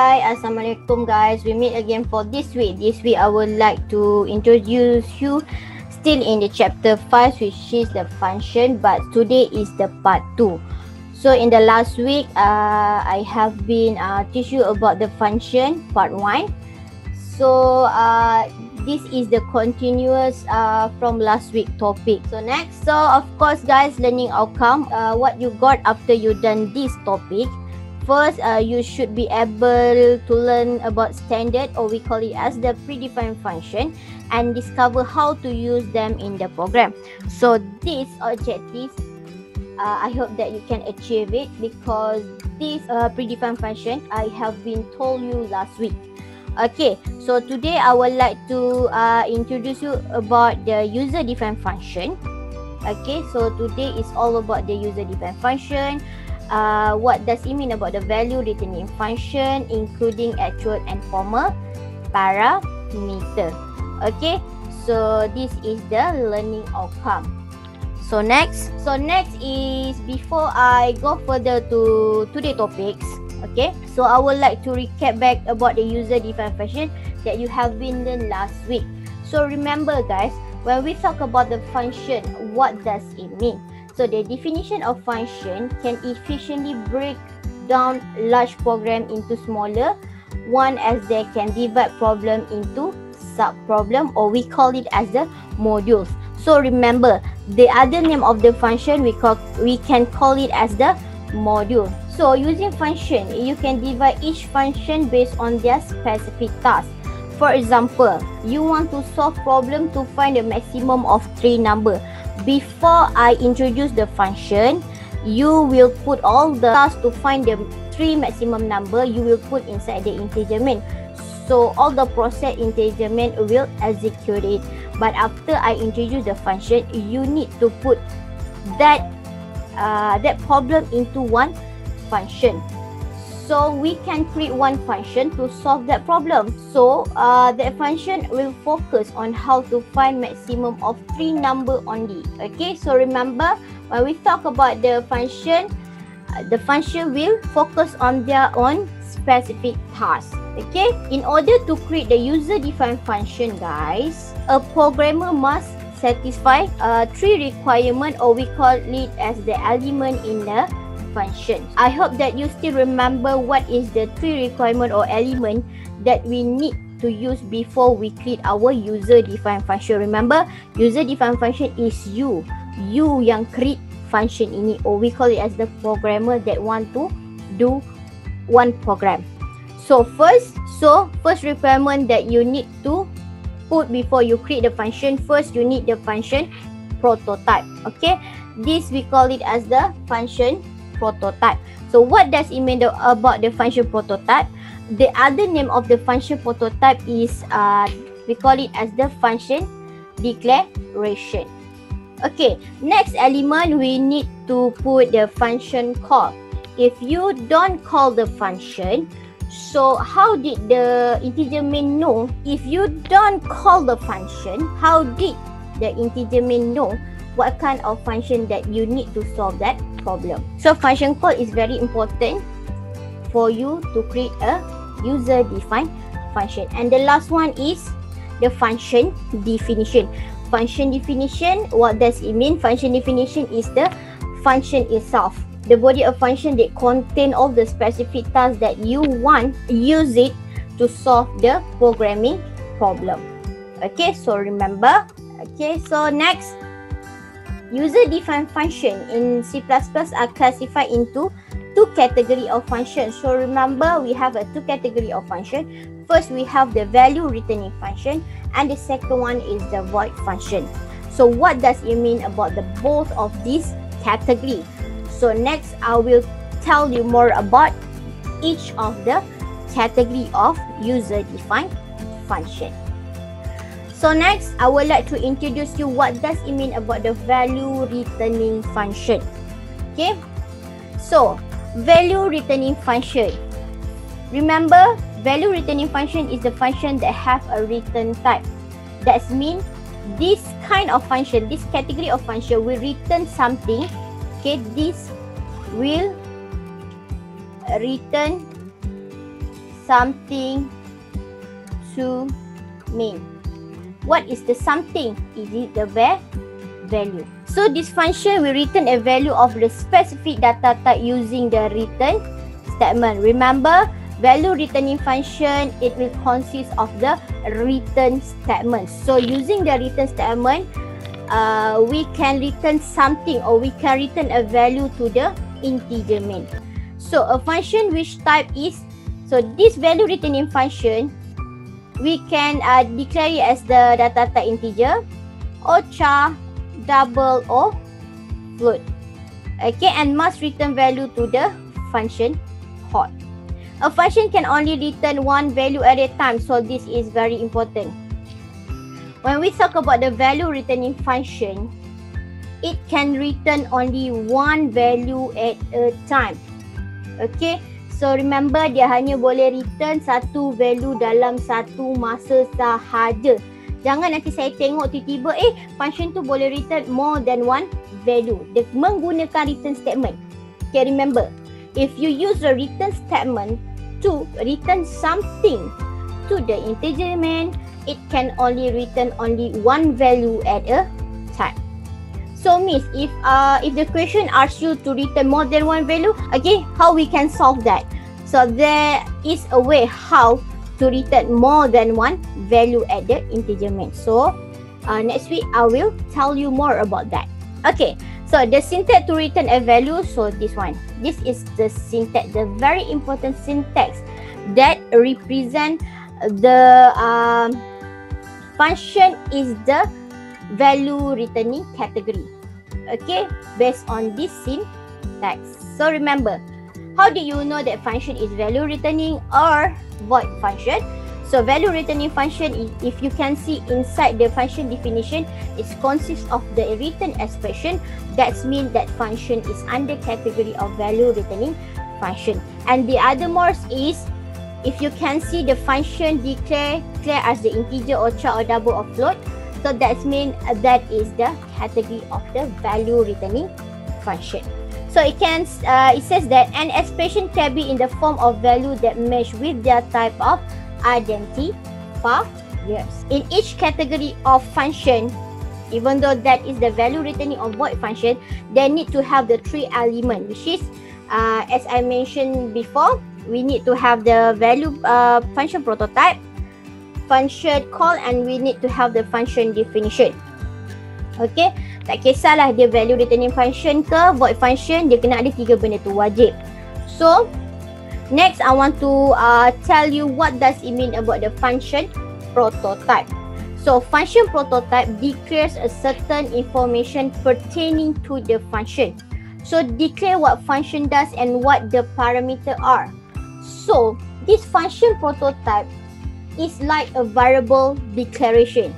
Hai, Assalamualaikum guys. We meet again for this week. This week I would like to introduce you still in the chapter 5 which is the function but today is the part 2. So in the last week uh, I have been uh, teach you about the function part 1. So uh, this is the continuous uh, from last week topic. So next, so of course guys learning outcome uh, what you got after you done this topic first uh, you should be able to learn about standard or we call it as the predefined function and discover how to use them in the program. So these objectives uh, i hope that you can achieve it because this uh, predefined function i have been told you last week. Okay so today i would like to uh, introduce you about the user defined function. Okay so today is all about the user defined function uh, what does it mean about the value returning function including actual and formal parameter? Okay so this is the learning outcome. So next? So next is before i go further to today topics okay? So i would like to recap back about the user defined function that you have been learned last week. So remember guys when we talk about the function what does it mean So the definition of function can efficiently break down large program into smaller one as they can divide problem into sub problem or we call it as the modules. So remember the other name of the function we call we can call it as the module. So using function you can divide each function based on their specific task. For example, you want to solve problem to find the maximum of three number before I introduce the function, you will put all the tasks to find the three maximum number you will put inside the integer main. So all the process integer main will execute it. But after I introduce the function, you need to put that uh, that problem into one function. So we can create one function to solve that problem. So uh, that function will focus on how to find maximum of three number only. Okay, so remember when we talk about the function, uh, the function will focus on their own specific task. Okay, in order to create the user-defined function, guys, a programmer must satisfy uh, three requirement or we call it as the element in the function. I hope that you still remember what is the three requirement or element that we need to use before we create our user defined function. Remember, user defined function is you. You yang create function ini or we call it as the programmer that want to do one program. So first, so first requirement that you need to put before you create the function, first you need the function prototype. Okay, this we call it as the function prototype. So what does it mean about the function prototype? The other name of the function prototype is uh, we call it as the function declaration. Okay, next element we need to put the function call. If you don't call the function, so how did the integer main know? If you don't call the function, how did the integer main know what kind of function that you need to solve that problem. So function call is very important for you to create a user defined function. And the last one is the function definition. Function definition, what does it mean? Function definition is the function itself. The body of function that contain all the specific tasks that you want use it to solve the programming problem. Okay, so remember. Okay, so next user-defined function in C++ are classified into two category of functions. So remember, we have a two category of function. First, we have the value returning function, and the second one is the void function. So what does it mean about the both of these category? So next, I will tell you more about each of the category of user-defined function. So next, I would like to introduce you what does it mean about the value returning function. Okay. So, value returning function. Remember, value returning function is the function that have a return type. That means this kind of function, this category of function will return something. Okay, this will return something to mean. What is the something? Is it the value? So this function will return a value of the specific data type using the return statement. Remember, value returning function, it will consist of the return statement. So using the return statement, uh, we can return something or we can return a value to the integer main. So a function which type is, so this value returning function, we can uh, declare it as the data type integer or char, double or float. Okay, and must return value to the function hot. A function can only return one value at a time, so this is very important. When we talk about the value returning function, it can return only one value at a time. Okay, So remember dia hanya boleh return satu value dalam satu masa sahaja. Jangan nanti saya tengok tiba-tiba eh function tu boleh return more than one value. Dia menggunakan return statement. Okay remember if you use the return statement to return something to the integer main it can only return only one value at a time. So miss, if uh if the question asks you to return more than one value, okay, how we can solve that? So there is a way how to return more than one value at the integer main. So uh, next week I will tell you more about that. Okay, so the syntax to return a value. So this one, this is the syntax, the very important syntax that represent the um, function is the value returning category. Okay, based on this syntax. So remember, how do you know that function is value returning or void function? So value returning function, if you can see inside the function definition, it consists of the written expression. That means that function is under category of value returning function. And the other more is if you can see the function declare declare as the integer or char or double or float, So that means uh, that is the category of the value returning function. So it can uh, it says that an expression can be in the form of value that match with their type of identifiers. In each category of function, even though that is the value returning of void function, they need to have the three element, which is uh, as I mentioned before, we need to have the value uh, function prototype, function call and we need to have the function definition. Okay, tak kisahlah dia value returning function ke void function, dia kena ada tiga benda tu wajib. So, next I want to uh, tell you what does it mean about the function prototype. So, function prototype declares a certain information pertaining to the function. So, declare what function does and what the parameter are. So, this function prototype is like a variable declaration.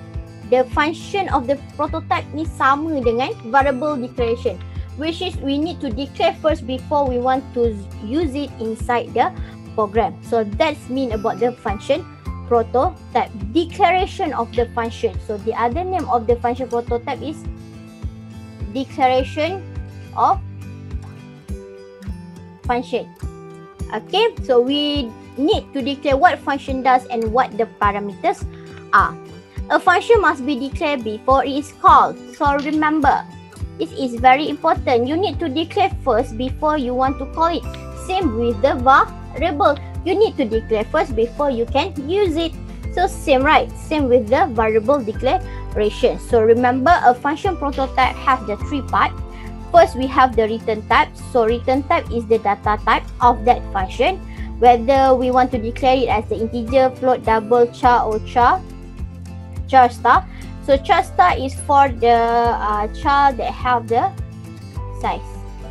The function of the prototype ni sama dengan variable declaration which is we need to declare first before we want to use it inside the program. So that's mean about the function prototype. Declaration of the function. So the other name of the function prototype is declaration of function. Okay, so we need to declare what function does and what the parameters are. A function must be declared before it is called. So remember, this is very important. You need to declare first before you want to call it. Same with the variable. You need to declare first before you can use it. So same right, same with the variable declaration. So remember a function prototype has the three part. First we have the return type. So return type is the data type of that function whether we want to declare it as the integer, float, double, char or char, char star. So char star is for the uh, char that have the size.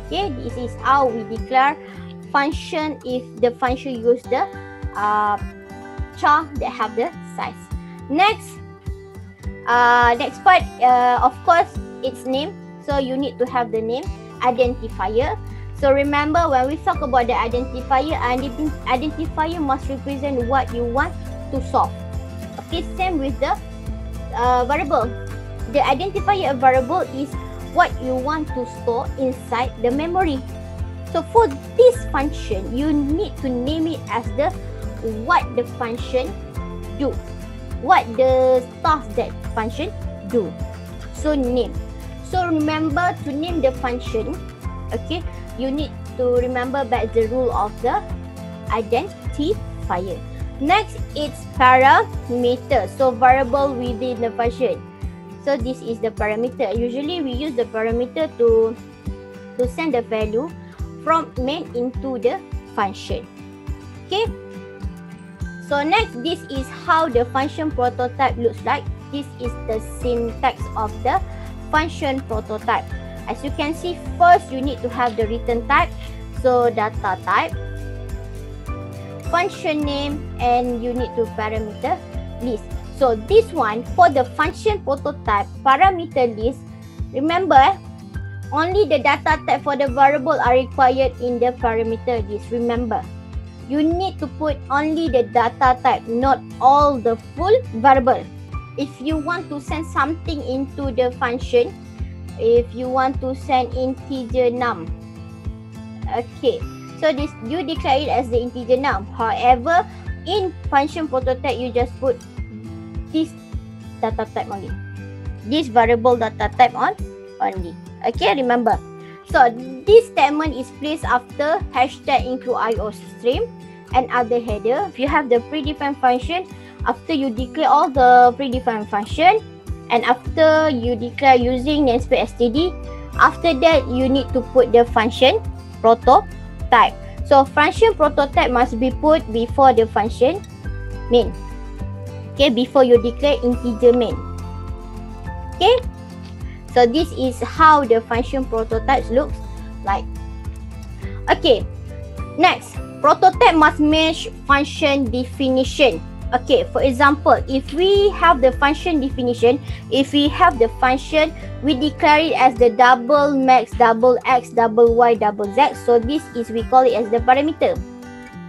Okay, this is how we declare function if the function use the uh, char that have the size. Next, uh, next part, uh, of course, its name. So you need to have the name identifier. So remember when we talk about the identifier, identifier must represent what you want to solve. Okay, same with the uh, variable. The identifier variable is what you want to store inside the memory. So for this function, you need to name it as the what the function do. What the stuff that function do. So name. So remember to name the function. Okay, you need to remember back the rule of the identifier. Next, it's parameter. So variable within the function. So this is the parameter. Usually we use the parameter to to send the value from main into the function. Okay. So next, this is how the function prototype looks like. This is the syntax of the function prototype. As you can see, first you need to have the return type. So data type, function name, and you need to parameter list. So this one for the function prototype parameter list, remember only the data type for the variable are required in the parameter list. Remember, you need to put only the data type, not all the full variable. If you want to send something into the function, if you want to send integer num, okay, so this you declare it as the integer num. However, in function prototype, you just put this data type only. This variable data type on only. Okay, remember. So this statement is placed after hashtag include IO stream and other header. If you have the predefined function, after you declare all the predefined function and after you declare using namespace std, after that you need to put the function prototype. So function prototype must be put before the function main. Okay, before you declare integer main. Okay. So this is how the function prototypes looks like. Okay, next, prototype must match function definition. Okay, for example, if we have the function definition, if we have the function, we declare it as the double max, double x, double y, double z. So this is we call it as the parameter.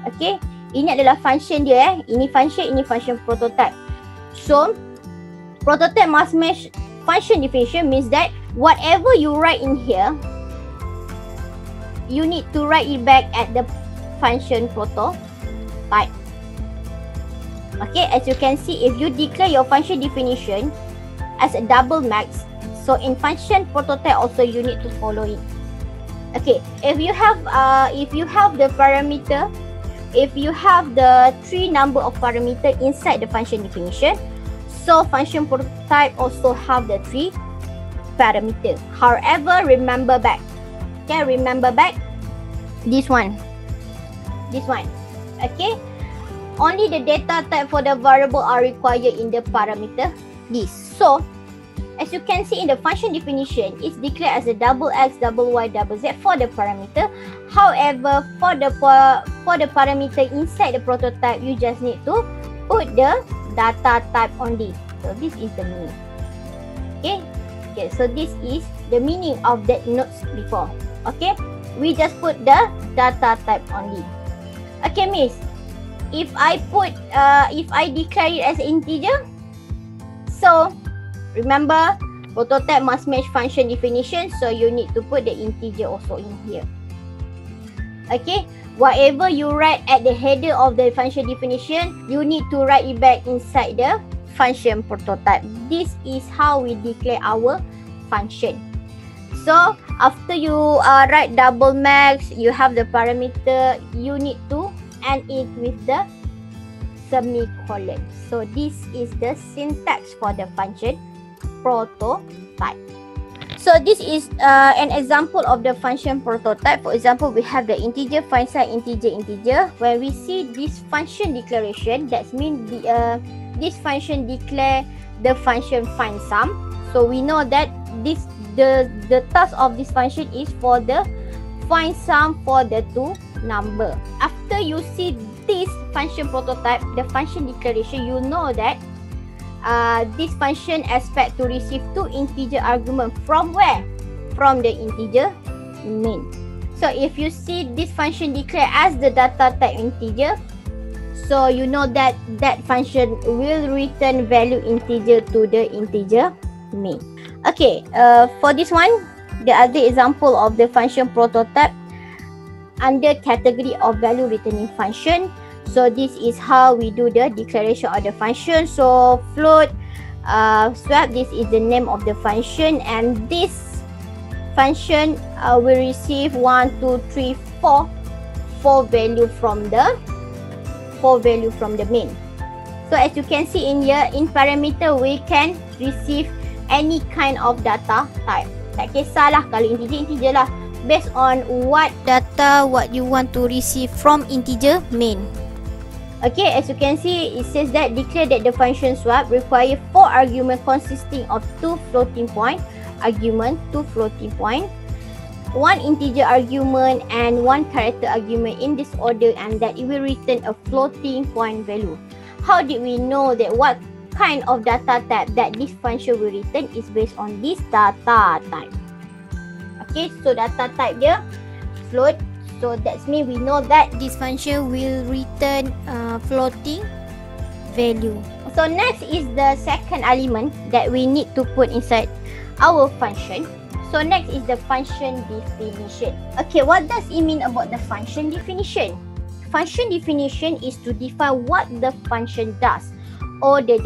Okay, ini adalah function dia eh. Ini function, ini function prototype. So, prototype must match function definition means that whatever you write in here, you need to write it back at the function prototype. Okay, as you can see, if you declare your function definition as a double max, so in function prototype also you need to follow it. Okay, if you have uh, if you have the parameter, if you have the three number of parameter inside the function definition, So function prototype also have the three parameter. However, remember back. Okay, remember back this one. This one. Okay. Only the data type for the variable are required in the parameter list. So, as you can see in the function definition, it's declared as a double x, double y, double z for the parameter. However, for the for the parameter inside the prototype, you just need to put the data type only. So this is the meaning. Okay. Okay. So this is the meaning of that notes before. Okay. We just put the data type only. Okay, Miss. If I put, uh, if I declare it as integer, so remember prototype must match function definition. So you need to put the integer also in here. Okay whatever you write at the header of the function definition, you need to write it back inside the function prototype. This is how we declare our function. So, after you uh, write double max, you have the parameter, you need to end it with the semicolon. So, this is the syntax for the function prototype. So this is uh, an example of the function prototype. For example, we have the integer find side integer integer. When we see this function declaration, that means the uh, this function declare the function find sum. So we know that this the the task of this function is for the find sum for the two number. After you see this function prototype, the function declaration, you know that uh, this function expect to receive two integer argument from where? From the integer main. So if you see this function declare as the data type integer, so you know that that function will return value integer to the integer main. Okay, uh, for this one, the other example of the function prototype under category of value returning function, So this is how we do the declaration of the function. So float uh, swap, this is the name of the function and this function uh, will receive 1, 2, 3, 4, 4 value from the 4 value from the main. So as you can see in here, in parameter we can receive any kind of data type. Tak kisahlah kalau integer, integer lah. Based on what data what you want to receive from integer main. Okay, as you can see, it says that declare that the function swap require four argument consisting of two floating point argument, two floating point, one integer argument and one character argument in this order and that it will return a floating point value how did we know that what kind of data type that this function will return is based on this data type. Okay, so data type dia float. So that's mean we know that this function will return uh, floating value. So next is the second element that we need to put inside our function. So next is the function definition. Okay, what does it mean about the function definition? function definition is to define what the function does or the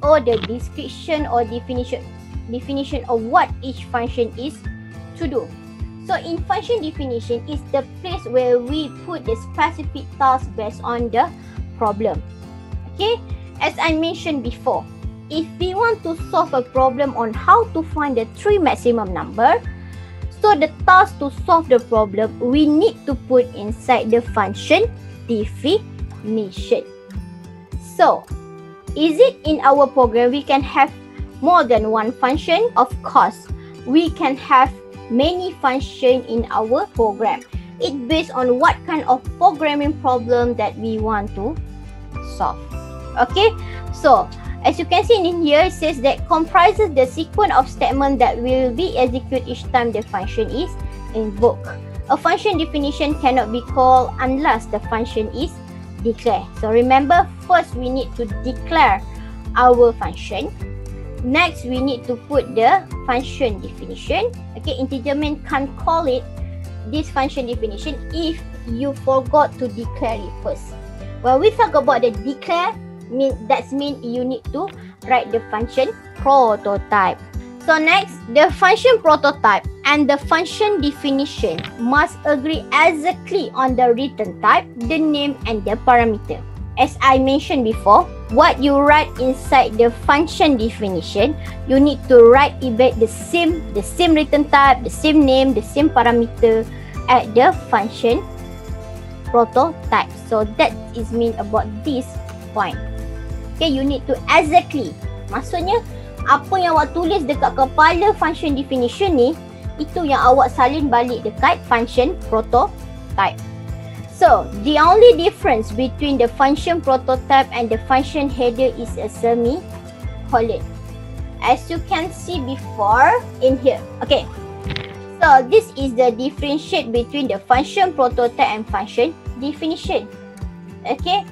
or the description or definition definition of what each function is to do. So in function definition is the place where we put the specific task based on the problem. Okay, as I mentioned before, if we want to solve a problem on how to find the three maximum number, so the task to solve the problem we need to put inside the function definition. So, is it in our program we can have more than one function? Of course, we can have many function in our program. It based on what kind of programming problem that we want to solve. Okay, so as you can see in here, it says that comprises the sequence of statement that will be executed each time the function is invoked. A function definition cannot be called unless the function is declared. So remember, first we need to declare our function. Next, we need to put the function definition. Okay, integer main can't call it this function definition if you forgot to declare it first. When we talk about the declare, mean that's mean you need to write the function prototype. So next, the function prototype and the function definition must agree exactly on the return type, the name and the parameter. As I mentioned before, what you write inside the function definition, you need to write about the same the same return type, the same name, the same parameter at the function prototype. So that is mean about this point. Okay, you need to exactly. Maksudnya, apa yang awak tulis dekat kepala function definition ni itu yang awak salin balik dekat function prototype. So, the only difference between the function prototype and the function header is a semicolon. As you can see before in here. Okay. So, this is the differentiate between the function prototype and function definition. Okay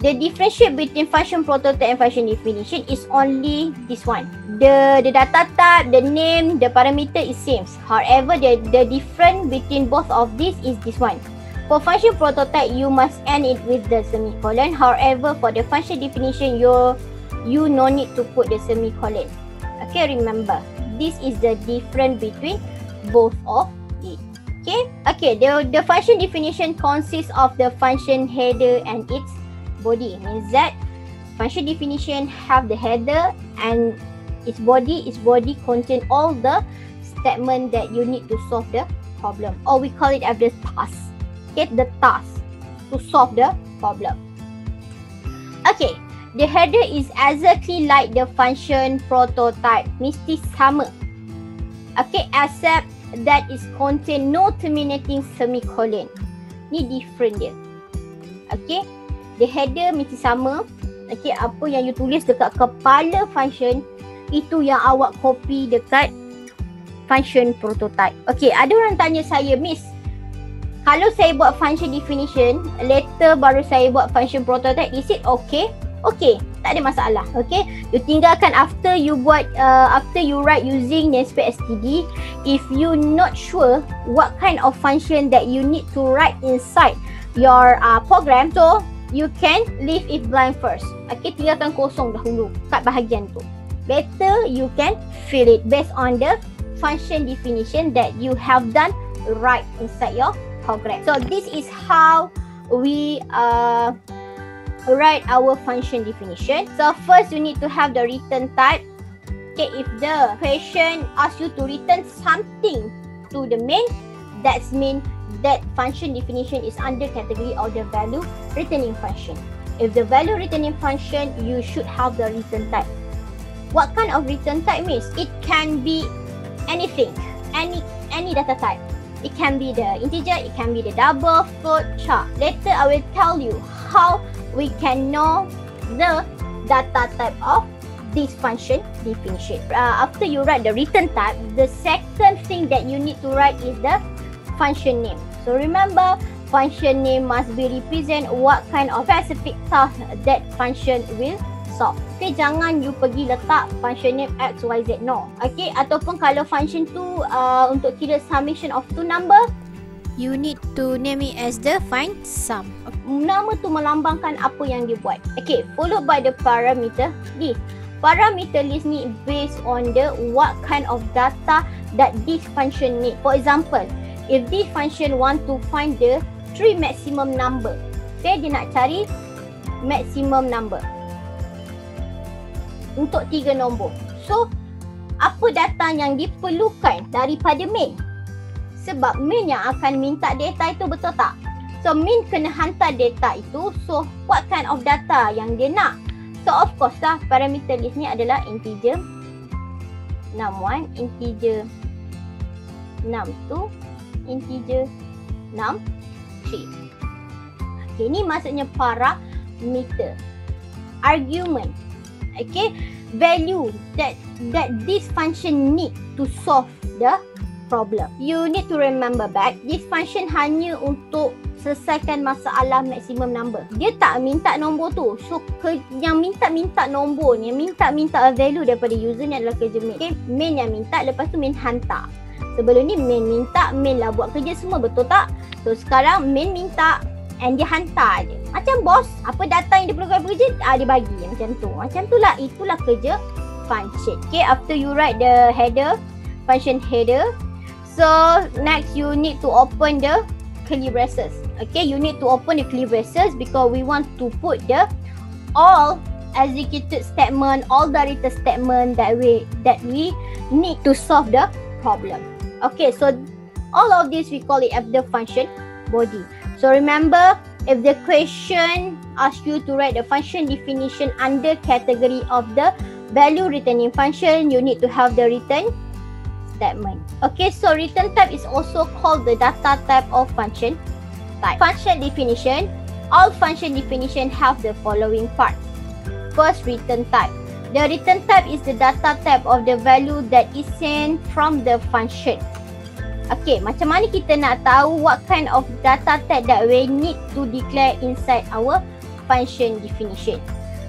the differentiate between function prototype and function definition is only this one. The the data type, the name, the parameter is same. However, the the difference between both of these is this one. For function prototype, you must end it with the semicolon. However, for the function definition, you you no need to put the semicolon. Okay, remember this is the difference between both of it. Okay, okay. The the function definition consists of the function header and its body means that function definition have the header and its body its body contain all the statement that you need to solve the problem or we call it as the task get the task to solve the problem. Okay the header is exactly like the function prototype. Mesti sama. Okay except that is contain no terminating semicolon. Ni different dia. Okay the header mesti sama. Okay, apa yang you tulis dekat kepala function itu yang awak copy dekat function prototype. Okay, ada orang tanya saya miss kalau saya buat function definition later baru saya buat function prototype is it okay okay tak ada masalah okay you tinggalkan after you buat uh, after you write using namespace std if you not sure what kind of function that you need to write inside your uh, program so you can leave it blank first. Okay, tinggalkan kosong dahulu kat bahagian tu. Better you can fill it based on the function definition that you have done right inside your program. So this is how we uh, write our function definition. So first you need to have the return type. Okay, if the question asks you to return something to the main, that's mean that function definition is under category of the value returning function. If the value returning function, you should have the return type. What kind of return type means? It can be anything, any any data type. It can be the integer, it can be the double, float, char. Later, I will tell you how we can know the data type of this function definition. Uh, after you write the return type, the second thing that you need to write is the function name. So remember, function name must be represent what kind of specific task that function will solve. Okay, jangan you pergi letak function name x, y, z, no. Okay, ataupun kalau function tu uh, untuk kira summation of two number, you need to name it as the find sum. Nama tu melambangkan apa yang dia buat. Okay, followed by the parameter list. Parameter list ni based on the what kind of data that this function need. For example, if this function want to find the three maximum number okay, dia nak cari maximum number untuk tiga nombor so apa data yang diperlukan daripada main sebab main yang akan minta data itu betul tak so main kena hantar data itu so what kind of data yang dia nak so of course lah parameter list ni adalah integer num1 integer num2 integer 6 3. Okay, ni maksudnya parameter. Argument. Okay, value that that this function need to solve the problem. You need to remember back, this function hanya untuk selesaikan masalah maximum number. Dia tak minta nombor tu. So, ke, yang minta-minta nombor ni, yang minta-minta value daripada user ni adalah kerja main. Okay, main yang minta, lepas tu main hantar. Sebelum ni main minta, main lah buat kerja semua betul tak? So sekarang main minta and dia hantar je. Macam bos, apa data yang dia perlukan kerja, ah, dia bagi macam tu. Macam tu lah, itulah kerja function. Okay, after you write the header, function header. So next you need to open the curly braces. Okay, you need to open the curly braces because we want to put the all executed statement, all written statement that we that we need to solve the problem. Okay, so all of this we call it the function body. So remember, if the question asks you to write the function definition under category of the value returning function, you need to have the return statement. Okay, so return type is also called the data type of function type. Function definition, all function definition have the following part. First, return type. The return type is the data type of the value that is sent from the function. Okay, macam mana kita nak tahu what kind of data type that we need to declare inside our function definition.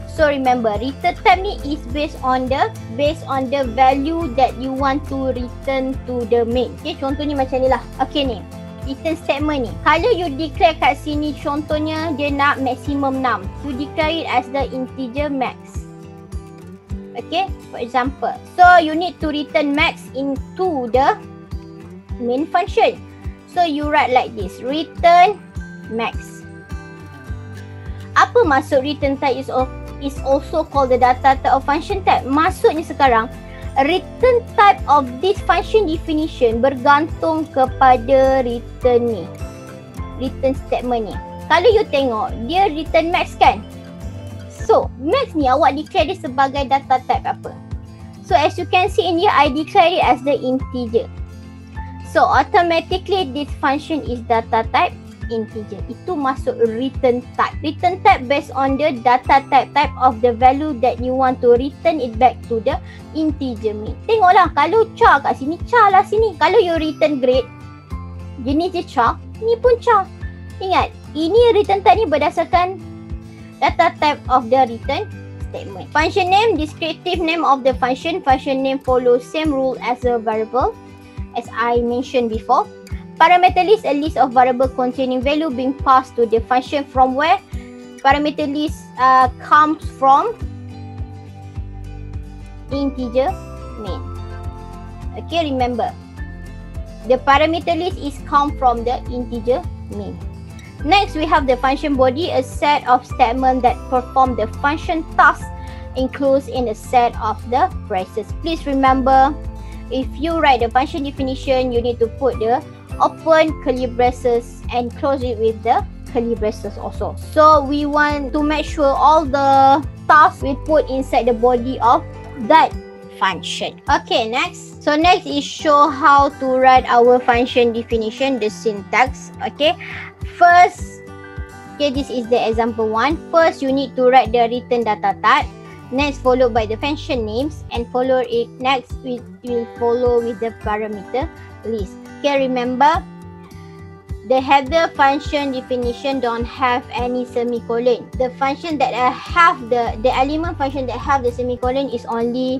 So remember, return type ni is based on the based on the value that you want to return to the main. Okay, contohnya macam ni lah. Okay ni, return statement ni. Kalau you declare kat sini contohnya dia nak maximum 6. You declare it as the integer max okay for example so you need to return max into the main function. So you write like this. Return max. Apa maksud return type is, of, is also called the data type of function type. Maksudnya sekarang return type of this function definition bergantung kepada return ni. Return statement ni. Kalau you tengok dia return max kan? So, max ni awak declare dia sebagai data type apa? So, as you can see in here, I declare it as the integer. So, automatically this function is data type integer. Itu masuk return type. Return type based on the data type type of the value that you want to return it back to the integer mean. Tengoklah, kalau char kat sini, char lah sini. Kalau you return grade, jenis dia char, ni pun char. Ingat, ini return type ni berdasarkan data type of the return statement. Function name, descriptive name of the function. Function name follows same rule as a variable as I mentioned before. Parameter list, a list of variable containing value being passed to the function from where parameter list uh, comes from integer main. Okay, remember. The parameter list is come from the integer main. Next, we have the function body, a set of statements that perform the function task includes in a set of the braces. Please remember, if you write the function definition, you need to put the open curly braces and close it with the curly braces also. So we want to make sure all the tasks we put inside the body of that function. Okay, next. So next is show how to write our function definition, the syntax. Okay, first, okay, this is the example one. First, you need to write the return data type. Next, followed by the function names and follow it. Next, we will follow with the parameter list. Okay, remember the header function definition don't have any semicolon. The function that have the the element function that have the semicolon is only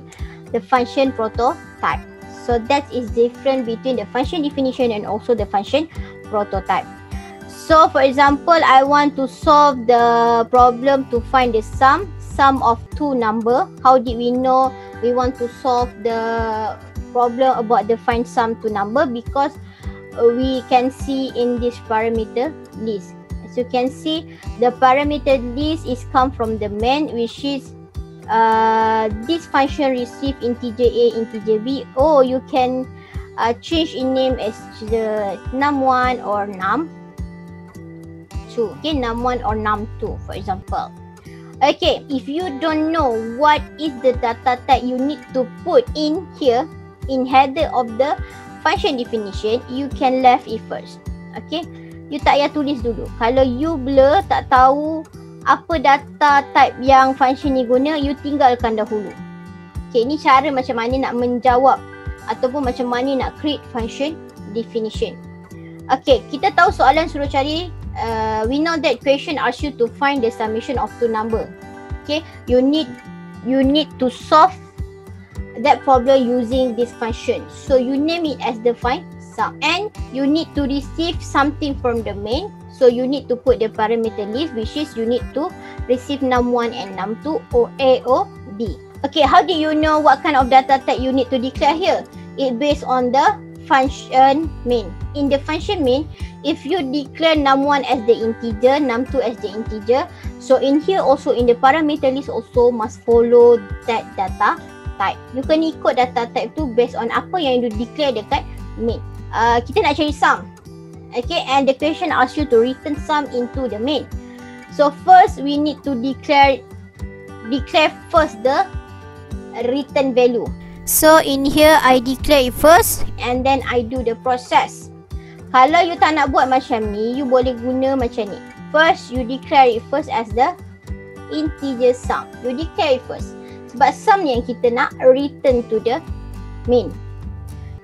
the function prototype. So that is different between the function definition and also the function prototype. So for example, I want to solve the problem to find the sum sum of two number. How did we know we want to solve the problem about the find sum to number? Because uh, we can see in this parameter list. As you can see the parameter list is come from the main which is uh, this function receive integer a integer b. Or you can uh, change in name as the num1 or num2 okay num1 or num2 for example Okay, if you don't know what is the data type you need to put in here in header of the function definition, you can left it first. Okay, you tak payah tulis dulu. Kalau you blur tak tahu apa data type yang function ni guna, you tinggalkan dahulu. Okay, ni cara macam mana nak menjawab ataupun macam mana nak create function definition. Okay, kita tahu soalan suruh cari uh, we know that question asks you to find the summation of two number. Okay, you need you need to solve that problem using this function. So you name it as the find sum, and you need to receive something from the main. So you need to put the parameter list, which is you need to receive num1 and num2 or A or B. Okay, how do you know what kind of data type you need to declare here? It based on the function main. In the function main, if you declare num1 as the integer, num2 as the integer, so in here also in the parameter list also must follow that data type. You can ikut data type tu based on apa yang you declare dekat main. Uh, kita nak cari sum. Okay, and the question asks you to return sum into the main. So first we need to declare declare first the return value. So in here I declare it first and then I do the process. Kalau you tak nak buat macam ni, you boleh guna macam ni. First, you declare it first as the integer sum. You declare it first. Sebab sum yang kita nak return to the main.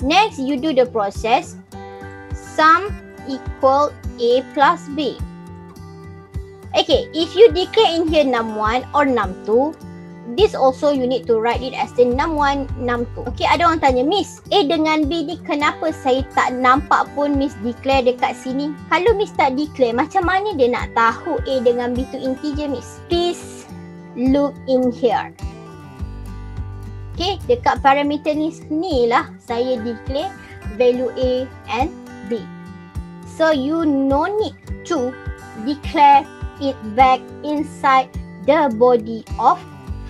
Next, you do the process. Sum equal A plus B. Okay, if you declare in here num1 or num2, this also you need to write it as the num1, num2. Okay, ada orang tanya, Miss, A dengan B ni kenapa saya tak nampak pun Miss declare dekat sini? Kalau Miss tak declare, macam mana dia nak tahu A dengan B tu integer, Miss? Please look in here. Okay, dekat parameter ni, ni lah saya declare value A and B. So, you no need to declare it back inside the body of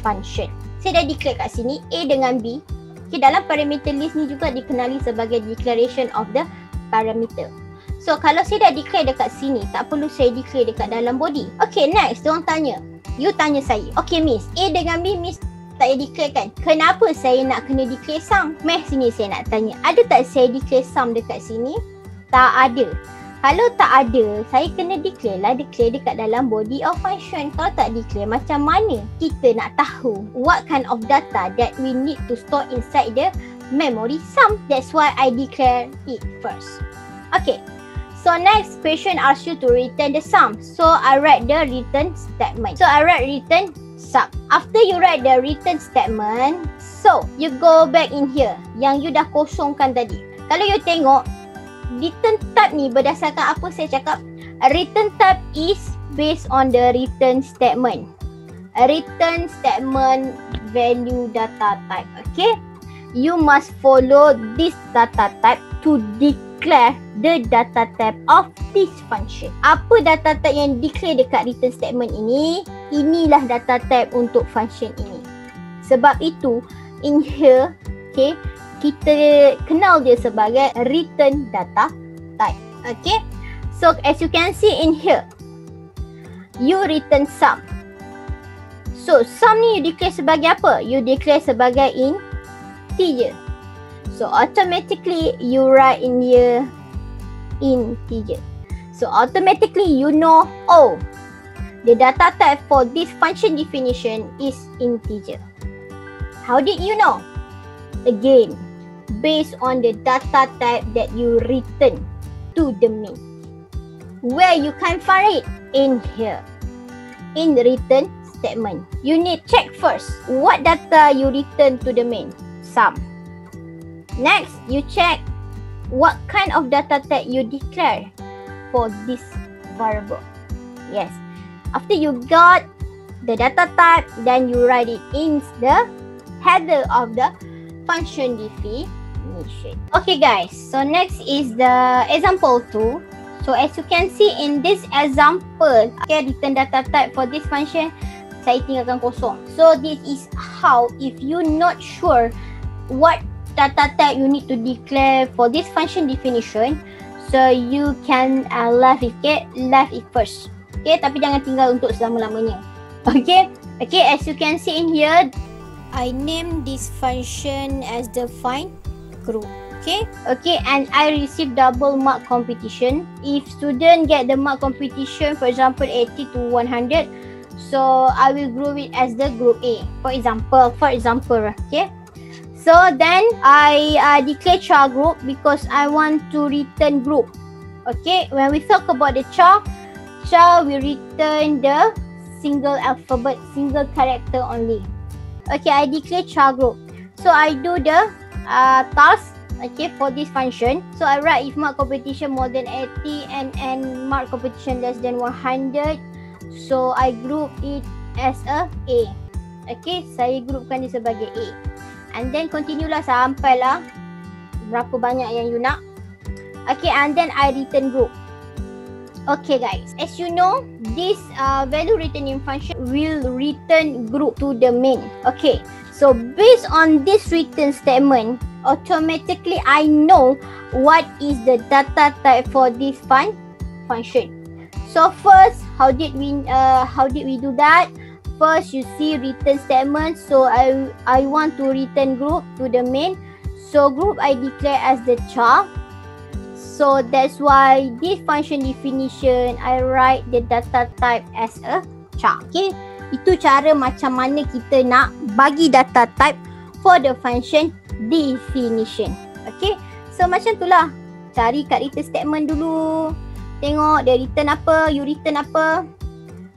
function. Saya dah declare kat sini A dengan B. Okay, dalam parameter list ni juga dikenali sebagai declaration of the parameter. So kalau saya dah declare dekat sini, tak perlu saya declare dekat dalam body. Okay, next. Diorang tanya. You tanya saya. Okay, Miss. A dengan B, Miss tak payah declare kan? Kenapa saya nak kena declare sum? Meh sini saya nak tanya. Ada tak saya declare sum dekat sini? Tak ada. Kalau tak ada, saya kena declare lah declare dekat dalam body of function. Kalau tak declare, macam mana kita nak tahu what kind of data that we need to store inside the memory sum. That's why I declare it first. Okay. So next question asks you to return the sum. So I write the return statement. So I write return sum. After you write the return statement, so you go back in here yang you dah kosongkan tadi. Kalau you tengok return type ni berdasarkan apa saya cakap return type is based on the return statement. Return statement value data type. Okay. You must follow this data type to declare the data type of this function. Apa data type yang declare dekat return statement ini? Inilah data type untuk function ini. Sebab itu, in here, okay, kita kenal dia sebagai return data type. Okay. So, as you can see in here, you return sum. So, sum ni you declare sebagai apa? You declare sebagai integer. So, automatically you write in here integer. So, automatically you know, oh, the data type for this function definition is integer. How did you know? Again, based on the data type that you return to the main. Where you can find it? In here. In the return statement. You need check first what data you return to the main. Sum. Next, you check what kind of data type you declare for this variable. Yes. After you got the data type, then you write it in the header of the function definition. Okay guys, so next is the example 2. So as you can see in this example, okay, return data type for this function saya tinggalkan kosong. So this is how if you not sure what data type you need to declare for this function definition, so you can uh, left it, okay? Left it first. Okay, tapi jangan tinggal untuk selama-lamanya. Okay, okay, as you can see in here, I name this function as the find group. Okay, okay, and I receive double mark competition. If student get the mark competition, for example, 80 to 100, So I will group it as the group A. For example, for example, okay. So then I uh, declare char group because I want to return group. Okay, when we talk about the char, char will return the single alphabet, single character only. Okay, I declare char group. So I do the uh, task okay for this function. So I write if mark competition more than 80 and and mark competition less than 100 So I group it as a A. Okay, saya groupkan dia sebagai A. And then continue lah sampai lah berapa banyak yang you nak. Okay, and then I return group. Okay guys, as you know, this uh, value returning function will return group to the main. Okay, so based on this written statement, automatically I know what is the data type for this fun function. So first, how did we uh, how did we do that? First, you see written statement. So I I want to return group to the main. So group I declare as the char. So that's why this function definition I write the data type as a char. Okay, itu cara macam mana kita nak bagi data type for the function definition. Okay, so macam itulah cari kat return statement dulu tengok dia return apa, you return apa.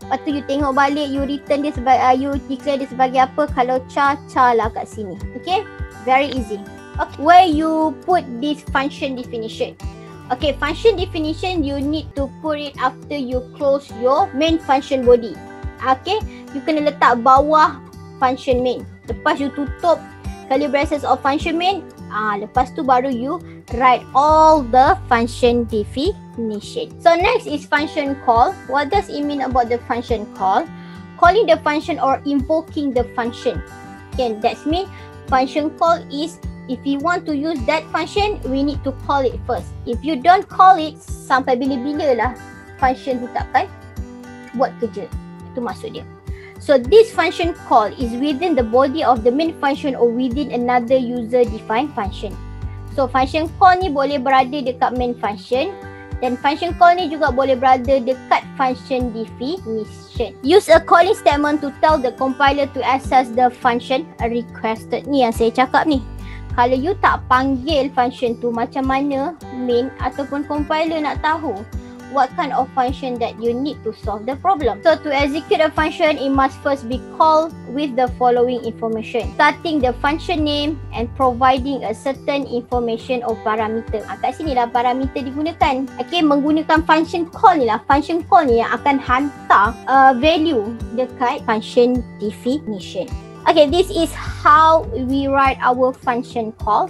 Lepas tu you tengok balik, you return dia sebagai, uh, you declare dia sebagai apa. Kalau char, char lah kat sini. Okay, very easy. Okay, where you put this function definition. Okay, function definition you need to put it after you close your main function body. Okay, you kena letak bawah function main. Lepas you tutup braces of function main, ah lepas tu baru you write all the function definition. So next is function call. What does it mean about the function call? Calling the function or invoking the function. Okay, that's mean function call is if you want to use that function, we need to call it first. If you don't call it, sampai bila-bila lah function tu takkan buat kerja. Itu maksud dia. So this function call is within the body of the main function or within another user defined function. So function call ni boleh berada dekat main function dan function call ni juga boleh berada dekat function definition. Use a calling statement to tell the compiler to access the function requested. Ni yang saya cakap ni. Kalau you tak panggil function tu macam mana main ataupun compiler nak tahu what kind of function that you need to solve the problem. So to execute a function, it must first be called with the following information. Starting the function name and providing a certain information or parameter. Ha, kat sini lah parameter digunakan. Okay, menggunakan function call ni lah. Function call ni yang akan hantar uh, value dekat function definition. Okay, this is how we write our function call.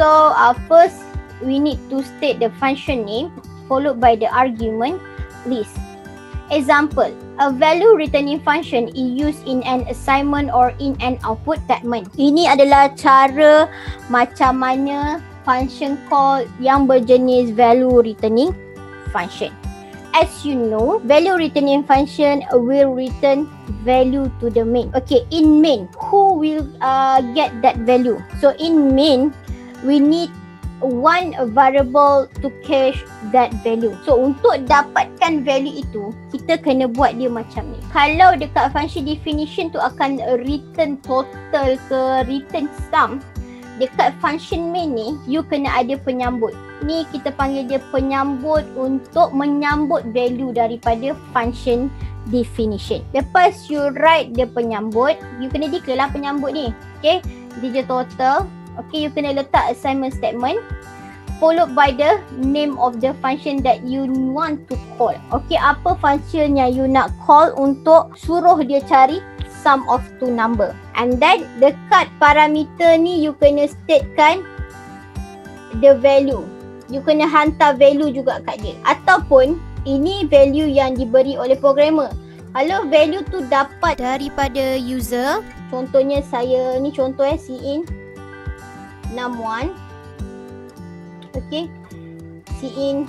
So uh, first, we need to state the function name followed by the argument list. Example, a value returning function is used in an assignment or in an output statement. Ini adalah cara macam mana function call yang berjenis value returning function. As you know, value returning function will return value to the main. Okay, in main, who will uh, get that value? So in main, we need one variable to cache that value. So untuk dapatkan value itu, kita kena buat dia macam ni. Kalau dekat function definition tu akan return total ke return sum, dekat function main ni, you kena ada penyambut. Ni kita panggil dia penyambut untuk menyambut value daripada function definition. Lepas you write dia penyambut, you kena declare lah penyambut ni. Okay, digit total Okay, you kena letak assignment statement followed by the name of the function that you want to call. Okay, apa function yang you nak call untuk suruh dia cari sum of two number. And then dekat parameter ni you kena statekan the value. You kena hantar value juga kat dia. Ataupun ini value yang diberi oleh programmer. Kalau value tu dapat daripada user, contohnya saya ni contoh eh, in 61 Okay. Cin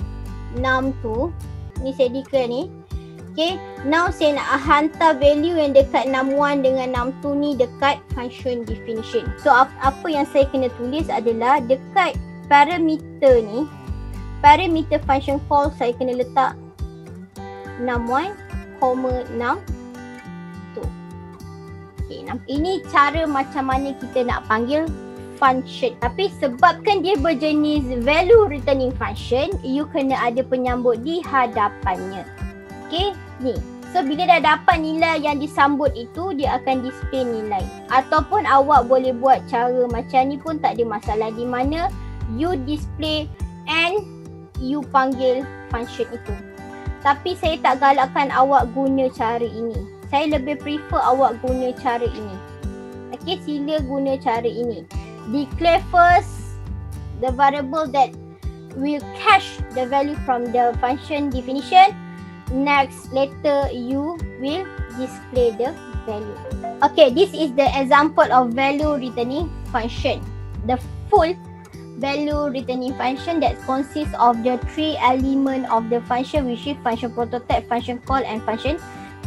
62 Ni declare ni. Okay. Now saya nak hantar value yang dekat 61 dengan 62 ni dekat function definition. So apa yang saya kena tulis adalah dekat parameter ni Parameter function call saya kena letak 61 comma 6 Okay, ini cara macam mana kita nak panggil function. Tapi sebabkan dia berjenis value returning function, you kena ada penyambut di hadapannya. Okay, ni. So bila dah dapat nilai yang disambut itu, dia akan display nilai. Ataupun awak boleh buat cara macam ni pun tak ada masalah di mana you display and you panggil function itu. Tapi saya tak galakkan awak guna cara ini. Saya lebih prefer awak guna cara ini. Okay, sila guna cara ini declare first the variable that will cache the value from the function definition. Next later you will display the value. Okay this is the example of value returning function. The full value returning function that consists of the three element of the function which is function prototype function call and function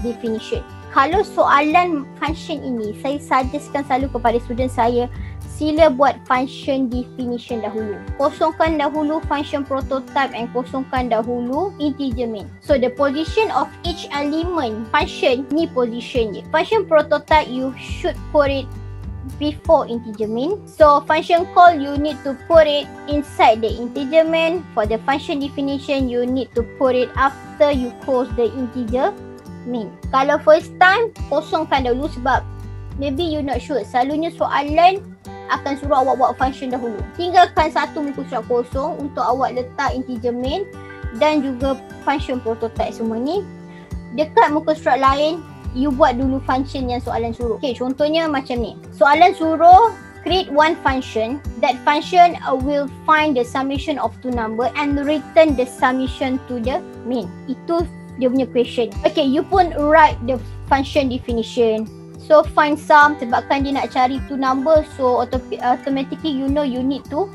definition. Kalau soalan function ini saya suggestkan selalu kepada student saya sila buat function definition dahulu. Kosongkan dahulu function prototype and kosongkan dahulu integer main. So the position of each element function ni position je. Function prototype you should put it before integer main. So function call you need to put it inside the integer main. For the function definition you need to put it after you close the integer main. Kalau first time kosongkan dahulu sebab maybe you not sure. Selalunya soalan akan suruh awak buat function dahulu. Tinggalkan satu muka surat kosong untuk awak letak integer main dan juga function prototype semua ni. Dekat muka surat lain, you buat dulu function yang soalan suruh. Okay, contohnya macam ni. Soalan suruh create one function. That function uh, will find the summation of two number and return the summation to the main. Itu dia punya question. Okay, you pun write the function definition. So find sum sebabkan dia nak cari two number so auto automatically you know you need to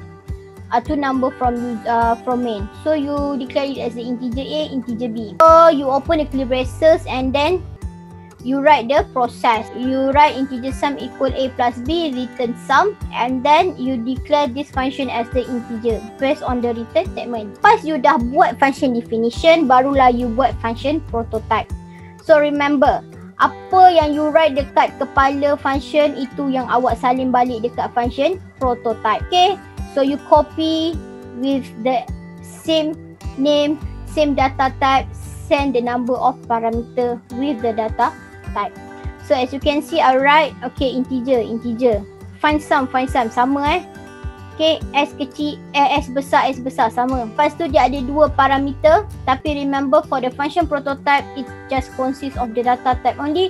uh, two number from uh, from main. So you declare it as the integer A, integer B. So you open the curly braces and then you write the process. You write integer sum equal A plus B return sum and then you declare this function as the integer based on the return statement. Pas you dah buat function definition barulah you buat function prototype. So remember apa yang you write dekat kepala function itu yang awak salin balik dekat function prototype. Okay, so you copy with the same name, same data type, send the number of parameter with the data type. So as you can see, alright, okay, integer, integer. Find sum, find sum, sama eh. Okay, S kecil, eh, S besar, S besar, sama. Lepas tu dia ada dua parameter. Tapi remember for the function prototype, it just consists of the data type only.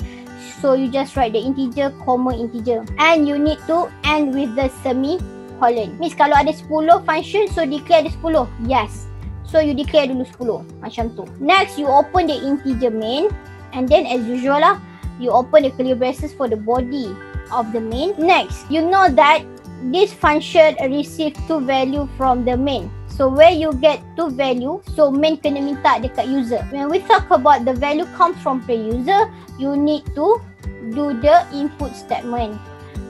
So you just write the integer, comma integer. And you need to end with the semicolon. Miss, kalau ada 10 function, so declare ada 10. Yes. So you declare dulu 10. Macam tu. Next, you open the integer main. And then as usual lah, you open the curly braces for the body of the main. Next, you know that this function receive two value from the main. So where you get two value, so main kena minta dekat user. When we talk about the value comes from the user, you need to do the input statement.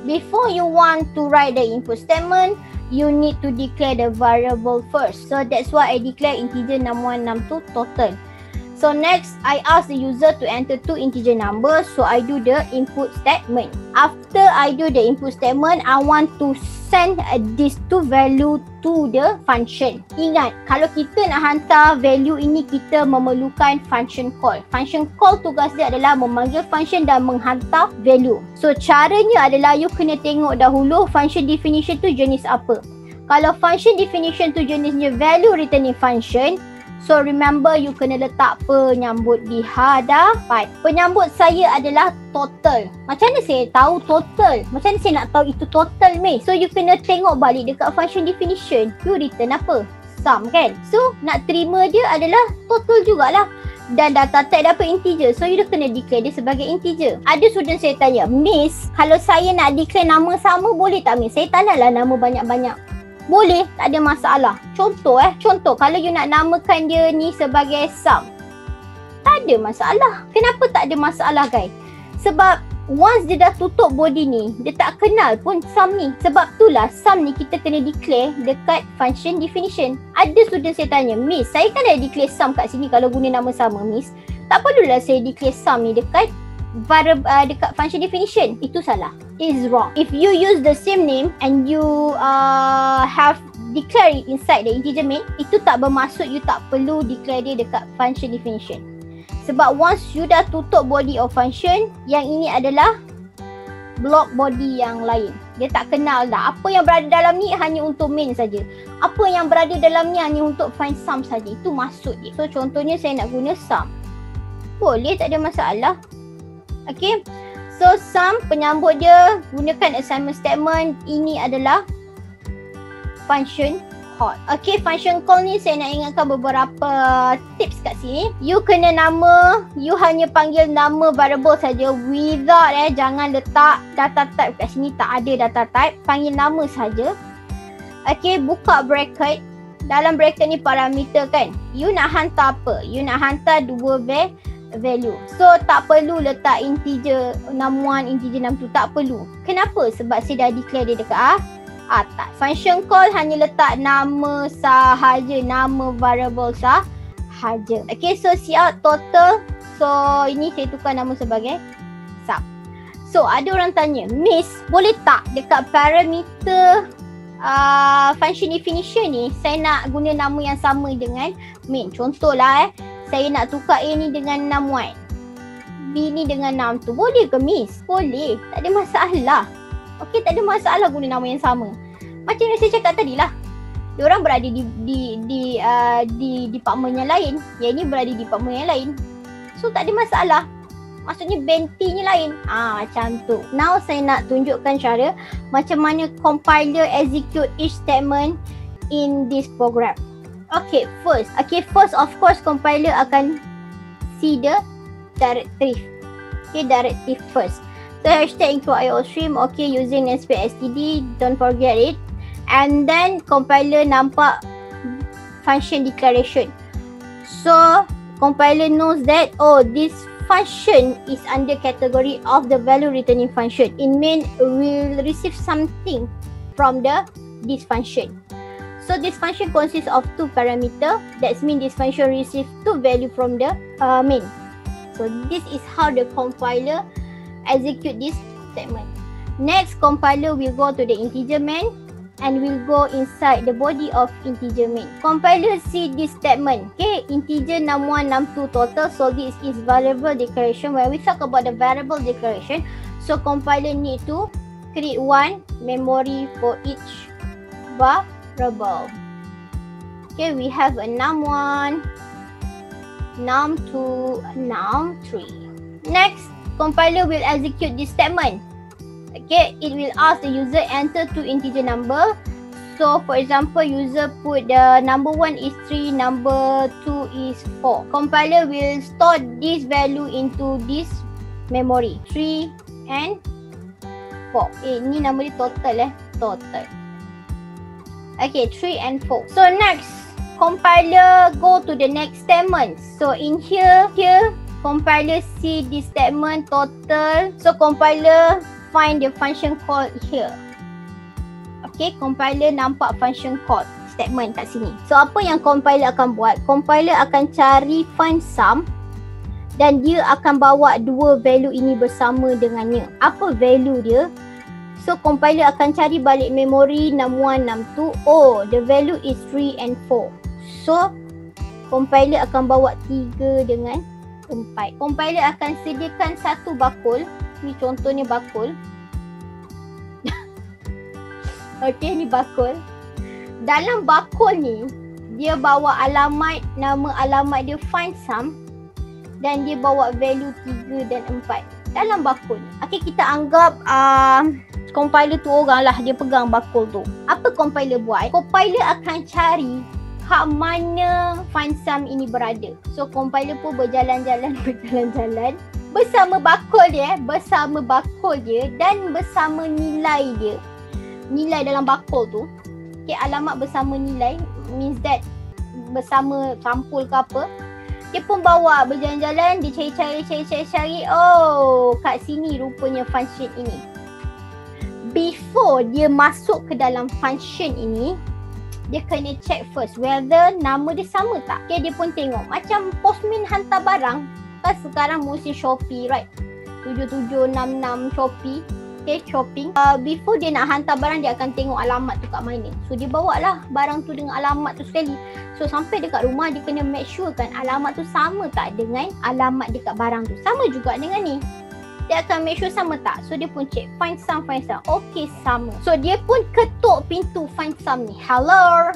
Before you want to write the input statement, you need to declare the variable first. So that's why I declare integer 6162 total. So next, I ask the user to enter two integer numbers. So I do the input statement. After I do the input statement, I want to send these two value to the function. Ingat, kalau kita nak hantar value ini, kita memerlukan function call. Function call tugas dia adalah memanggil function dan menghantar value. So caranya adalah you kena tengok dahulu function definition tu jenis apa. Kalau function definition tu jenisnya value returning function, So remember you kena letak penyambut di hadapan. Penyambut saya adalah total. Macam mana saya tahu total? Macam mana saya nak tahu itu total me? So you kena tengok balik dekat function definition. You return apa? Sum kan? So nak terima dia adalah total jugalah. Dan data type dapat integer. So you dah kena declare dia sebagai integer. Ada student saya tanya, Miss, kalau saya nak declare nama sama boleh tak Miss? Saya tak naklah nama banyak-banyak. Boleh, tak ada masalah. Contoh eh, contoh kalau you nak namakan dia ni sebagai sum. Tak ada masalah. Kenapa tak ada masalah guys? Sebab once dia dah tutup body ni, dia tak kenal pun sum ni. Sebab itulah sum ni kita kena declare dekat function definition. Ada student saya tanya, Miss, saya kan dah declare sum kat sini kalau guna nama sama Miss. Tak perlulah saya declare sum ni dekat variable uh, dekat function definition itu salah. Is wrong. If you use the same name and you uh, have declare it inside the integer main itu tak bermaksud you tak perlu declare dia dekat function definition. Sebab once you dah tutup body of function yang ini adalah block body yang lain. Dia tak kenal dah. Apa yang berada dalam ni hanya untuk main saja. Apa yang berada dalam ni hanya untuk find sum saja. Itu maksud dia. So contohnya saya nak guna sum. Boleh tak ada masalah Okay. So sum penyambut dia gunakan assignment statement. Ini adalah function call. Okay function call ni saya nak ingatkan beberapa tips kat sini. You kena nama, you hanya panggil nama variable saja without eh jangan letak data type kat sini tak ada data type. Panggil nama saja. Okay buka bracket. Dalam bracket ni parameter kan. You nak hantar apa? You nak hantar dua variable value. So tak perlu letak integer 61, integer 62 tak perlu. Kenapa? Sebab saya dah declare dia dekat ah, atas. Function call hanya letak nama sahaja, nama variable sahaja. Okay, so siap total. So ini saya tukar nama sebagai sub. So ada orang tanya, Miss boleh tak dekat parameter uh, function definition ni saya nak guna nama yang sama dengan main. Contohlah eh, saya nak tukar A ni dengan 6 Y. B ni dengan 6 tu. Boleh ke Miss? Boleh. Tak ada masalah. Okey, tak ada masalah guna nama yang sama. Macam yang saya cakap tadi lah. Diorang berada di di di uh, di department yang lain. Yang ni berada di department yang lain. So tak ada masalah. Maksudnya bentinya lain. Ah macam tu. Now saya nak tunjukkan cara macam mana compiler execute each statement in this program. Okay, first. Okay, first of course compiler akan see the directive. Okay, directive first. So hashtag into IO stream. Okay, using namespace std. Don't forget it. And then compiler nampak function declaration. So compiler knows that oh this function is under category of the value returning function. In main will receive something from the this function. So this function consists of two parameter. That means this function receive two value from the uh, main. So this is how the compiler execute this statement. Next, compiler will go to the integer main. and will go inside the body of integer main. Compiler see this statement. Okay, integer 6162 total. So this is variable declaration. When we talk about the variable declaration, so compiler need to create one memory for each Okay, we have a num1, num2, num3. Next, compiler will execute this statement. Okay, it will ask the user enter two integer number. So for example, user put the number one is 3, number 2 is 4. Compiler will store this value into this memory. 3 and 4. Eh, ni nama dia total eh. Total. Okay, 3 and 4. So next, compiler go to the next statement. So in here, here, compiler see this statement total. So compiler find the function call here. Okay, compiler nampak function call statement kat sini. So apa yang compiler akan buat? Compiler akan cari find sum dan dia akan bawa dua value ini bersama dengannya. Apa value dia? So compiler akan cari balik memori 6162. Oh, the value is 3 and 4. So compiler akan bawa 3 dengan 4. Compiler akan sediakan satu bakul Ni contohnya bakul. Okey, ni bakul. Dalam bakul ni, dia bawa alamat, nama alamat dia find sum dan dia bawa value 3 dan 4 dalam bakul. Okey, kita anggap uh, compiler tu orang lah dia pegang bakul tu. Apa compiler buat? Compiler akan cari kat mana find sum ini berada. So compiler pun berjalan-jalan berjalan-jalan bersama bakul dia, bersama bakul dia dan bersama nilai dia. Nilai dalam bakul tu. Okay, alamat bersama nilai means that bersama sampul ke apa. Dia pun bawa berjalan-jalan, dia cari-cari, cari-cari, cari. Oh, kat sini rupanya function ini. Before dia masuk ke dalam function ini, dia kena check first whether nama dia sama tak. Okay, dia pun tengok. Macam postman hantar barang, kan sekarang musim Shopee right 7766 Shopee Okay, shopping. Uh, before dia nak hantar barang, dia akan tengok alamat tu kat mana. So, dia bawa lah barang tu dengan alamat tu sekali. So, sampai dekat rumah, dia kena make sure kan alamat tu sama tak dengan alamat dekat barang tu. Sama juga dengan ni. Dia akan make sure sama tak. So, dia pun check. Find some, find some. Okay, sama. So, dia pun ketuk pintu find some ni. Hello?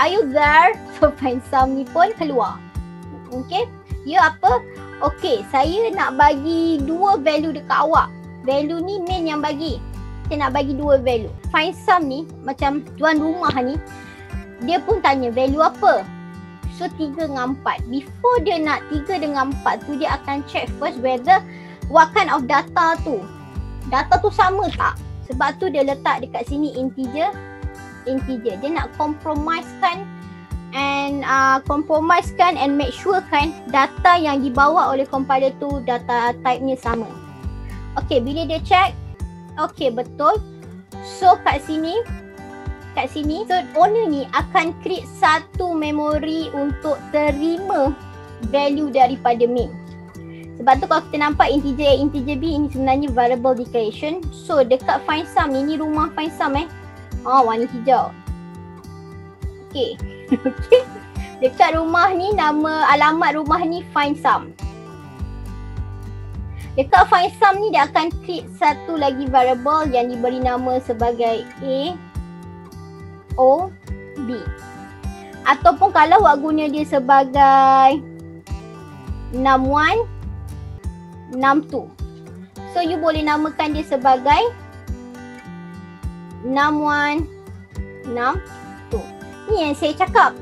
Are you there? So, find some ni pun keluar. Okay. Ya apa? Okay, saya nak bagi dua value dekat awak. Value ni main yang bagi. Saya nak bagi dua value. Find sum ni, macam tuan rumah ni, dia pun tanya value apa? So, tiga dengan empat. Before dia nak tiga dengan empat tu, dia akan check first whether what kind of data tu. Data tu sama tak? Sebab tu dia letak dekat sini integer. Integer. Dia nak compromisekan and uh, compromise kan and make sure kan data yang dibawa oleh compiler tu data type-nya sama. Okay, bila dia check, okay betul. So kat sini, kat sini, so owner ni akan create satu memori untuk terima value daripada main. Sebab tu kalau kita nampak integer A, integer B ini sebenarnya variable declaration. So dekat find sum ni, ni rumah find sum eh. Oh, warna hijau. Okay. okay. Dekat rumah ni nama alamat rumah ni find sum. Dekat find sum ni dia akan create satu lagi variable yang diberi nama sebagai A O B. Ataupun kalau awak guna dia sebagai num1 num2. So you boleh namakan dia sebagai num1 num2. Ni yang saya cakap.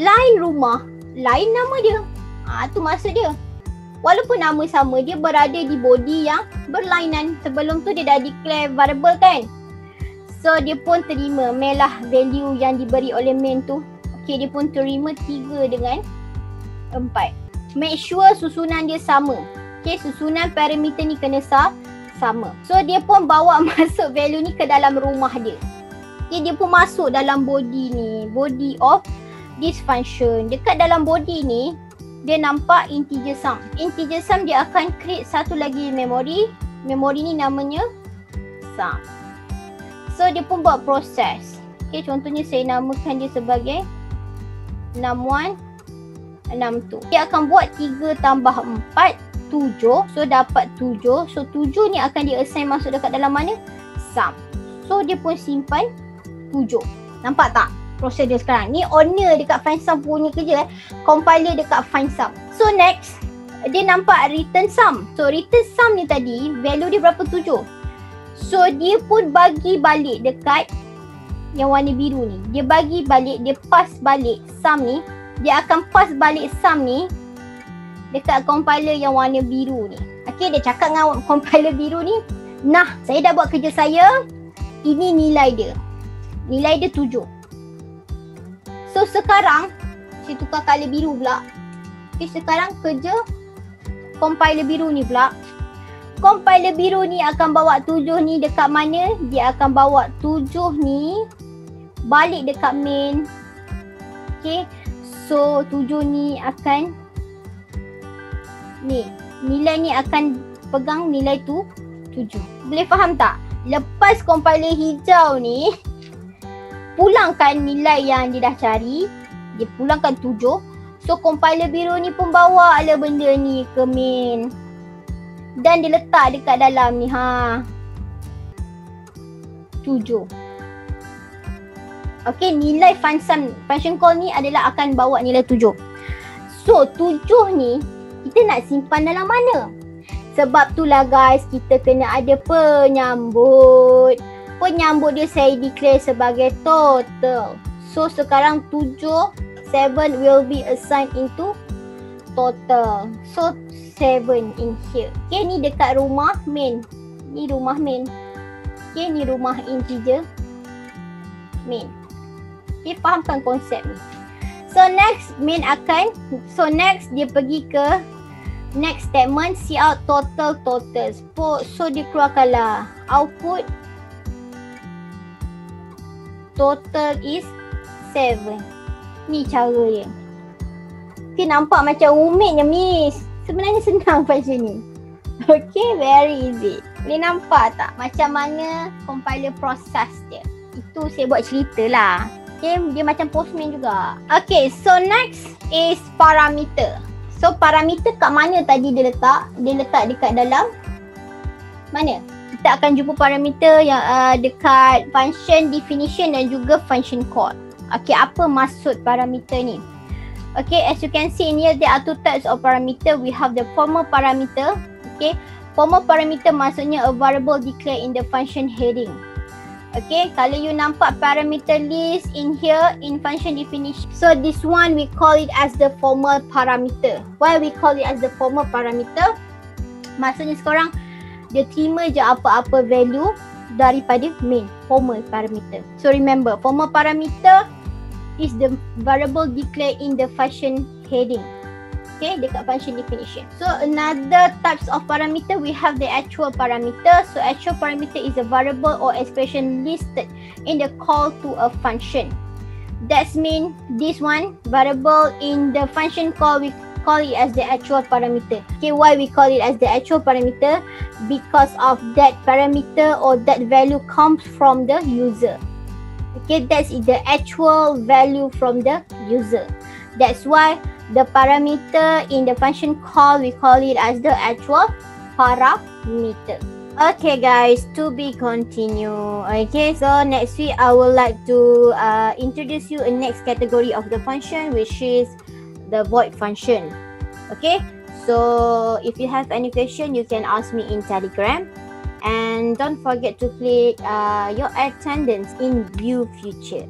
Lain rumah, lain nama dia. Ha, tu maksud dia. Walaupun nama sama, dia berada di body yang berlainan. Sebelum tu dia dah declare variable kan. So dia pun terima melah value yang diberi oleh main tu. Okay, dia pun terima 3 dengan 4. Make sure susunan dia sama. Okay, susunan parameter ni kena sah, sama. So dia pun bawa masuk value ni ke dalam rumah dia. Okay, dia pun masuk dalam body ni. Body of this function. Dekat dalam body ni, dia nampak integer sum. Integer sum dia akan create satu lagi memory. Memory ni namanya sum. So, dia pun buat proses. Okay, contohnya saya namakan dia sebagai 61 62. Dia akan buat 3 tambah 4 7. So dapat 7. So 7 ni akan dia assign masuk dekat dalam mana? Sum. So dia pun simpan 7. Nampak tak? Proses dia sekarang. Ni owner dekat find sum punya kerja eh. Compiler dekat find sum. So next, dia nampak return sum. So return sum ni tadi, value dia berapa? 7. So dia pun bagi balik dekat yang warna biru ni. Dia bagi balik, dia pass balik sum ni. Dia akan pass balik sum ni dekat compiler yang warna biru ni. Okay, dia cakap dengan compiler biru ni. Nah, saya dah buat kerja saya. Ini nilai dia. Nilai dia tujuh. So sekarang, saya tukar color biru pula. Okay, sekarang kerja compiler biru ni pula. Compiler biru ni akan bawa tujuh ni dekat mana? Dia akan bawa tujuh ni balik dekat main. Okay. So tujuh ni akan ni. Nilai ni akan pegang nilai tu tujuh. Boleh faham tak? Lepas compiler hijau ni pulangkan nilai yang dia dah cari. Dia pulangkan tujuh. So compiler biru ni pun bawa lah benda ni ke main. Dan dia letak dekat dalam ni ha. Tujuh. Okay nilai function, function call ni adalah akan bawa nilai tujuh. So tujuh ni kita nak simpan dalam mana? Sebab tu lah guys kita kena ada penyambut. Penyambut dia saya declare sebagai total. So sekarang tujuh 7 will be assigned into total. So 7 in here. Okay ni dekat rumah main. Ni rumah main. Okay ni rumah integer main. Okay fahamkan konsep ni. So next main akan so next dia pergi ke next statement see out total totals. So dia keluarkanlah output total is 7. Ni cara dia. Okay, nampak macam rumit je miss. Sebenarnya senang function ni. Okay, very easy. Ni nampak tak macam mana compiler proses dia. Itu saya buat cerita lah. Okay, dia macam postman juga. Okay, so next is parameter. So parameter kat mana tadi dia letak? Dia letak dekat dalam mana? Kita akan jumpa parameter yang uh, dekat function definition dan juga function call. Okay, apa maksud parameter ni? Okay, as you can see in here, there are two types of parameter. We have the formal parameter. Okay, formal parameter maksudnya a variable declared in the function heading. Okay, kalau you nampak parameter list in here in function definition. So this one we call it as the formal parameter. Why we call it as the formal parameter? Maksudnya sekarang dia terima je apa-apa value daripada main formal parameter. So remember, formal parameter is the variable declared in the function heading. Okay, dekat function definition. So another types of parameter, we have the actual parameter. So actual parameter is a variable or expression listed in the call to a function. That's mean this one variable in the function call we call it as the actual parameter. Okay, why we call it as the actual parameter? Because of that parameter or that value comes from the user. Okay, that's the actual value from the user. That's why the parameter in the function call, we call it as the actual parameter. Okay guys, to be continue. Okay, so next week I would like to uh, introduce you a next category of the function which is the void function. Okay, so if you have any question, you can ask me in Telegram. and don't forget to click uh, your attendance in view future.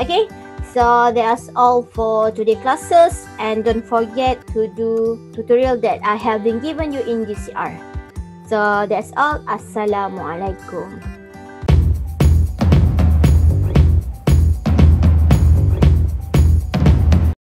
Okay? So that's all for today classes. And don't forget to do tutorial that i have been given you in gcr so that's all. Assalamualaikum